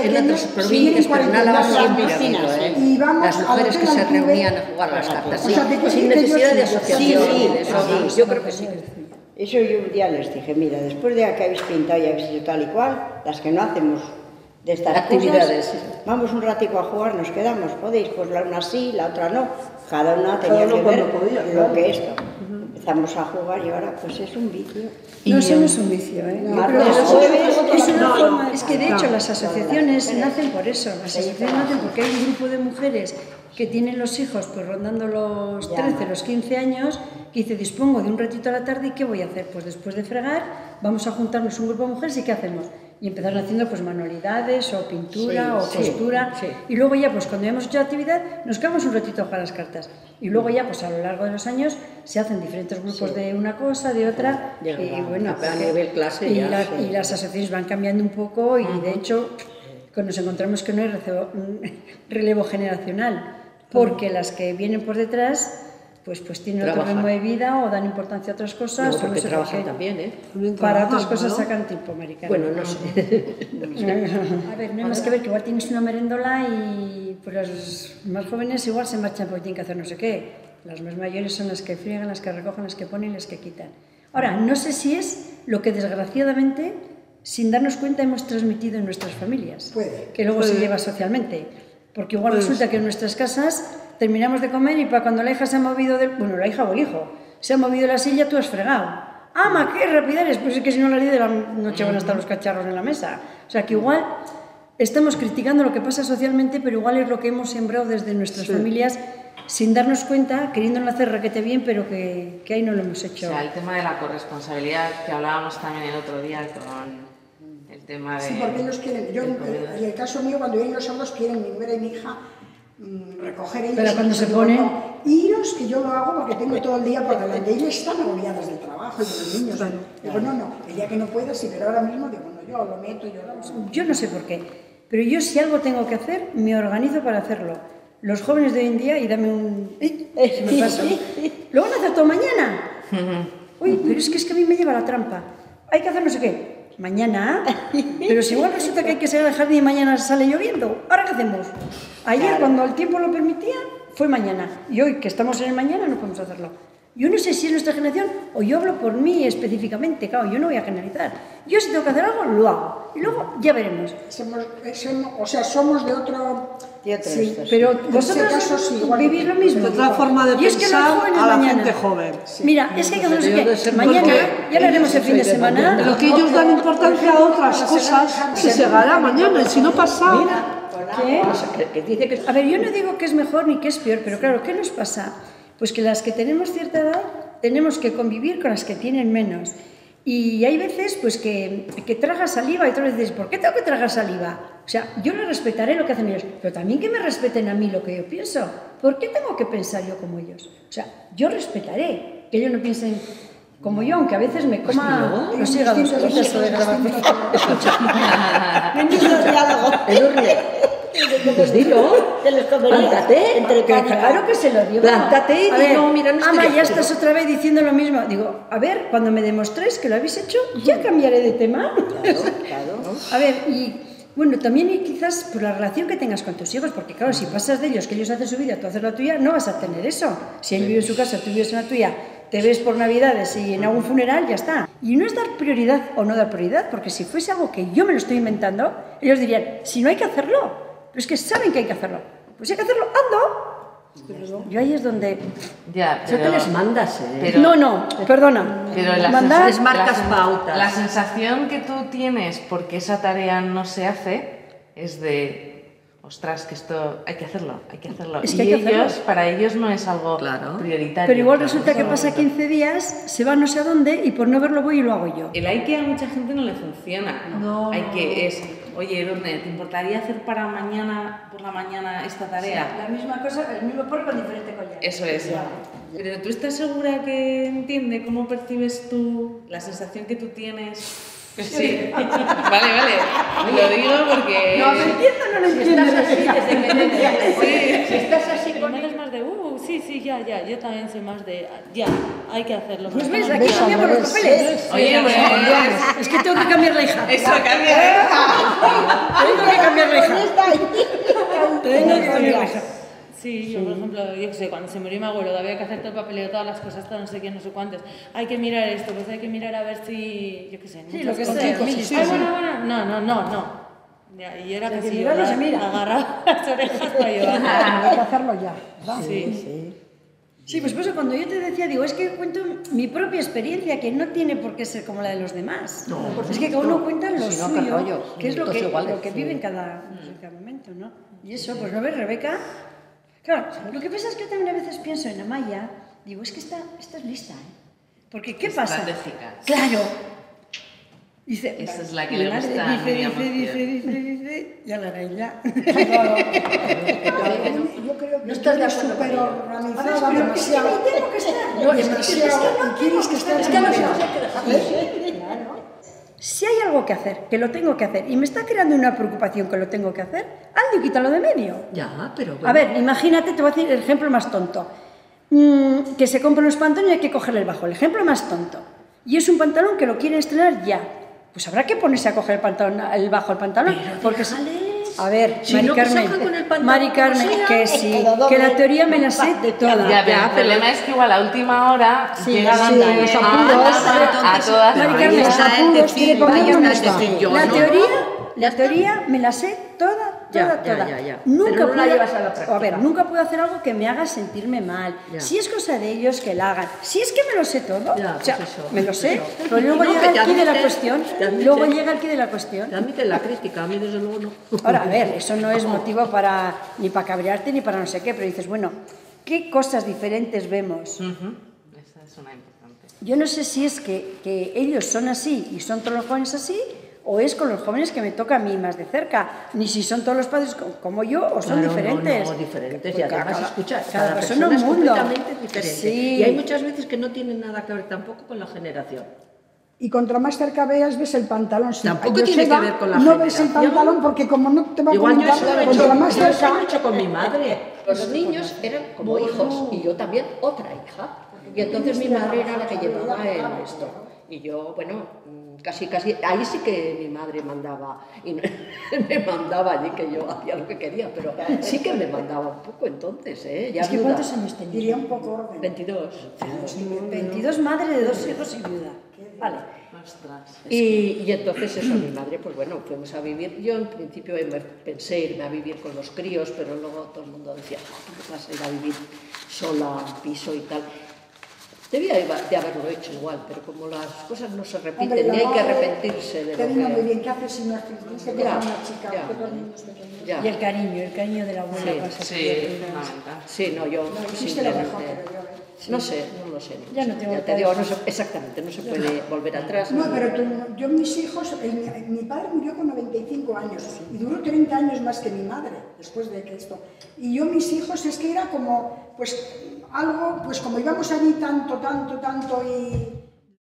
pequeños siguen cuarentena las piscinas. ¿eh? Y vamos las mujeres que se reunían a jugar las cartas, sí, sin necesidad de asociación. Sí, sí, yo creo que sí. Eso yo un día les dije, mira, después de que habéis pintado y habéis hecho tal y cual, las que no hacemos de estas Actividades, cosas, vamos un ratico a jugar, nos quedamos, podéis, pues la una sí, la otra no, cada una tenía uno que ver podía, lo claro. que esto. Empezamos a jugar y ahora pues es un vicio. No, eso no es un vicio, ¿eh? Creo que eso jueves, es una no, forma. no, Es que de no. hecho las asociaciones nacen por eso. Las asociaciones nacen porque hay un grupo de mujeres que tienen los hijos pues rondando los 13, los 15 años, que dice, dispongo de un ratito a la tarde y ¿qué voy a hacer? Pues después de fregar, vamos a juntarnos un grupo de mujeres y ¿qué hacemos? Y empezaron haciendo pues manualidades o pintura Sí, o costura. sí. Y luego ya, pues cuando hemos hecho la actividad, nos quedamos un ratito a jugar las cartas. Y luego ya, pues a lo largo de los años, se hacen diferentes grupos de una cosa, de otra. Y bueno, a nivel clase y, ya, la- sí. y las asociaciones van cambiando un poco y de hecho nos encontramos que no hay recebo- relevo generacional, porque las que vienen por detrás pues, pues tienen otro Trabajan. ritmo de vida o dan importancia a otras cosas. No porque sé por trabajan también, ¿eh? Para otras trabajan, cosas ¿no? sacan tiempo, americano. Bueno, no sé. A ver, no hay más que ver que igual tienes una merendola y pues los más jóvenes igual se marchan porque tienen que hacer no sé qué. Las más mayores son las que friegan, las que recogen, las que ponen y las que quitan. Ahora, no sé si es lo que desgraciadamente, sin darnos cuenta, hemos transmitido en nuestras familias, Puede, que luego se lleva socialmente. Porque igual resulta que en nuestras casas terminamos de comer y para cuando la hija se ha movido del... Bueno, la hija o el hijo se ha movido de la silla, tú has fregado. ¡Ama, qué rápida eres! Pues es que si no la de la noche van a estar los cacharros en la mesa. O sea que igual estamos criticando lo que pasa socialmente, pero igual es lo que hemos sembrado desde nuestras familias sin darnos cuenta, queriendo hacer raquete bien, pero que, que ahí no lo hemos O hecho. sea, el tema de la corresponsabilidad que hablábamos también el otro día con el tema de... Sí, porque ellos quieren, yo en el caso mío, cuando vienen los sábados, quieren mi nuera y mi hija recoger ellos. Pero cuando se ponen- "No, Iros, que yo lo hago porque tengo todo el día por delante. Ellas están agobiadas del trabajo y de los niños. Digo, no, no, el día que no puedas, sí, pero ahora mismo digo, no, yo lo meto, yo lo hago. Yo no sé por qué, pero yo si algo tengo que hacer, me organizo para hacerlo. Los jóvenes de hoy en día, y dame un... Me pasa. ¿Lo van a hacer todo mañana? Uy, pero es que es que a mí me lleva la trampa. Hay que hacer no sé qué. Mañana. Pero si igual resulta que hay que salir al jardín y mañana sale lloviendo. ¿Ahora qué hacemos? Ayer, cuando el tiempo lo permitía, fue mañana. Y hoy, que estamos en el mañana, no podemos hacerlo. Yo no sé si es nuestra generación o yo hablo por mí específicamente. Claro, yo no voy a generalizar. Yo si tengo que hacer algo, lo hago. Y luego ya veremos. Somos, somos- o sea, somos de otro... De otro Sí, esto, sí. pero vosotros caso sí, vivís lo mismo. De otra forma de Y es que pensar jóvenes a la mañana- gente joven. Mira, es que hay que hacer Mañana, porque ya lo haremos el fin de semana. Pero que ellos dan importancia a otras cosas que se hará mañana y si no pasa... ¿Qué? Que, dice que A ver, yo no digo que es mejor ni que es peor, pero claro, ¿qué nos pasa? Pues que las que tenemos cierta edad tenemos que convivir con las que tienen menos. Y hay veces pues que, que tragas saliva y otras veces ¿por qué tengo que tragar saliva? O sea, yo les respetaré lo que hacen ellos, pero también que me respeten a mí lo que yo pienso. ¿Por qué tengo que pensar yo como ellos? O sea, yo respetaré que ellos no piensen como yo, aunque a veces me coma los hígados. distintos Quita eso de grabar. Bendito diálogo. Pues dilo. Te los comería. Plántate. Entre claro que se lo digo. Plántate y ver, no, mira, no Ama, ya estás otra vez diciendo lo mismo. Digo, a ver, cuando me demostréis que lo habéis hecho, ya cambiaré de tema. A ver, y bueno, también y quizás por la relación que tengas con tus hijos, porque claro, si pasas de ellos, que ellos hacen su vida, tú haces la tuya, no vas a tener eso. Si él vive en su casa, tú vives en la tuya, te ves por Navidades y en algún funeral, ya está. Y no es dar prioridad o no dar prioridad, porque si fuese algo que yo me lo estoy inventando, ellos dirían, si no hay que hacerlo, pero es que saben que hay que hacerlo. Pues si hay que hacerlo, ando. Yo ahí es donde... Ya, Eso pero... te les mandas, ¿eh? pero- no, no, perdona. Pero la Mandar- Les marcas la pautas. La sensación que tú tienes porque esa tarea no se hace es de, ostras, que esto hay que hacerlo, hay que hacerlo. Es y que hay que ellos, hacerlo. para ellos no es algo Claro. prioritario. Pero igual Claro. resulta que pasa 15 días, se va no sé a dónde y por no verlo voy y lo hago yo. El hay que a mucha gente no le funciona. No. Hay que es, oye, Edurne, ¿te importaría hacer para mañana, por la mañana, esta tarea? La misma cosa, el mismo por con diferente collar. Eso es. Pero tú estás segura que entiende cómo percibes tú la sensación que tú tienes. Sí. vale, vale. Lo digo porque. No, ¿me entiendo no lo entiendo? Estás así desde que te Sí. Si estás así Pero con no eres más de, uh, sí, sí, ya, ya. Yo también soy más de. Ya, hay que hacerlo. Pues ves, aquí cambiamos los papeles. Oye, pues, Es que tengo que cambiar la hija. Eso cambia. Tengo que cambiar la hija. Tengo que cambiar la hija. Sí, yo por ejemplo, yo qué sé, cuando se murió mi abuelo, había que hacer todo el papeleo, todas las cosas, todo no sé qué, no sé cuántas. Hay que mirar esto, pues hay que mirar a ver si, yo qué sé, Sí, lo que sea, Ay, bueno, bueno, no, no, no, no. Ya, y era O sea, que que si mirarlo se mira. agarraba las orejas para llevar. Hay que hacerlo ya. ¿verdad? Sí. Sí, pues por eso cuando yo te decía, digo, es que cuento mi propia experiencia, que no tiene por qué ser como la de los demás. es que cada uno cuenta lo Si no, qué suyo, rollo. que es lo que, iguales, lo que sí. vive en cada, en cada momento, ¿no? Y eso, pues no ves, Rebeca. Claro, lo que pasa es que yo también a veces pienso en Amaya, digo, es que esta, esta es lista, ¿eh? Porque, ¿qué pasa? Claro. Dice, Esa es la que le gusta Dice, dice, dice, dice, dice, ya la haré ya. Yo creo que No estás de acuerdo súper con ella. organizada, Pero es que demasiado. ahí tengo que estar. No, es que- es que- demasiado. es que no y quieres que estés Es que hijos hay que dejarlos. Si hay algo que hacer, que lo tengo que hacer, y me está creando una preocupación que lo tengo que hacer, hazlo y quítalo de medio. Ya, pero bueno. A ver, imagínate, te voy a decir el ejemplo más tonto. Mm, que se compra unos pantalones y hay que cogerle el bajo. El ejemplo más tonto. Y es un pantalón que lo quieren estrenar ya. Pues habrá que ponerse a coger el, pantalón, el bajo el pantalón. porque si- déjales. A ver, Si Mari no, que Carmen, salgan con el pantalón Mari como Carmen, sea, que sí, que la teoría me la sé de toda. Ya, pero el problema es que igual a última hora sí, Danda los a, apuros. a, a todas Mari Carmen, Los apuros quiere decir, poner donde está la no, teoría, no. la teoría me la sé toda, toda, ya, toda. ya, ya. Nunca Pero no la puedo- llevas a la práctica. A ver, nunca puedo hacer algo que me haga sentirme mal. Ya. Si es cosa de ellos, que la hagan. Si es que me lo sé todo, Ya, o sea, pues eso, me lo sé, eso. pero luego No, llega el quid de la cuestión, luego llega el quid de la cuestión. Te admiten la crítica, a mí desde luego no. Ahora, a ver, eso no es motivo para ni para cabrearte ni para no sé qué, pero dices, bueno, ¿qué cosas diferentes vemos? Ujú, Esa es una importante. Yo no sé si es que, que ellos son así y son todos los jóvenes así, o es con los jóvenes que me toca a mí más de cerca, ni si son todos los padres co- como yo o son Claro, diferentes. No, no, diferentes. Porque y además, cada- escucha, cada, cada, persona persona, es un mundo. completamente diferente. Sí. Y hay muchas veces que no tienen nada que ver tampoco con la generación. Y contra más cerca veas, ves el pantalón. Si Tampoco tiene que ver con la No ves el generación. pantalón porque como no te va a Igual yo comentar, eso lo he contra hecho, más yo cerca... he hecho con mi madre. Los niños eran como hijos y yo también otra hija. Y entonces mi madre era la que llevaba el esto. Y yo, bueno, casi, casi, ahí sí que mi madre mandaba, y no- me mandaba allí que yo hacía lo que quería, pero sí que me mandaba un poco entonces, ¿eh? Ya Es que viuda. ¿cuántos años tenías? Diría un poco orden. 22. 22 madres de dos hijos y viuda. Vale. Ostras. Y, y entonces eso, mi madre, pues bueno, fuimos a vivir. Yo en principio me pensé irme a vivir con los críos, pero luego todo el mundo decía, "Ah, ¿cómo vas a ir a vivir sola a un piso y tal? Debía de haberlo hecho igual, pero como las cosas no se repiten, Hombre, ni hay que arrepentirse de Te lo vino muy que... bien, ¿qué haces si no haces? Se Ya, queda una chica, ya. que. Ya. Y el cariño, el cariño de la abuela. Sí, pasa Sí, que-. Sí, no, yo No, hiciste lo mejor, simplemente... pero yo, ¿eh? No sé, no lo sé. Ya no tengo te digo, no se- exactamente, no se puede volver atrás. No, pero tú- yo mis hijos, el- mi padre murió con 95 años y duró 30 años más que mi madre después de que esto. Y yo mis hijos es que era como, pues algo, pues como íbamos allí tanto, tanto, tanto y